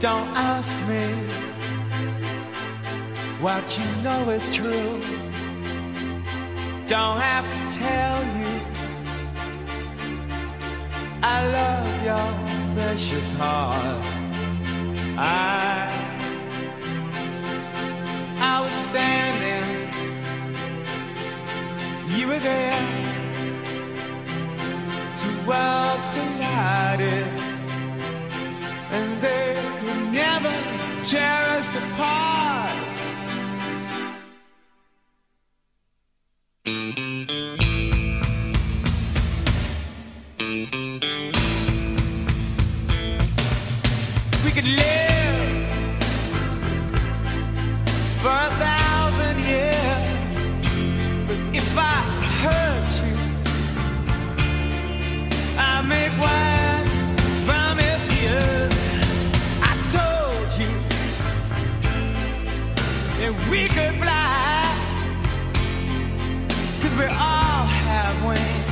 Don't ask me what you know is true. Don't have to tell you. I love your precious heart. I, I was standing, you were there. Two worlds collided, tear us apart. We could live cause we all have wings.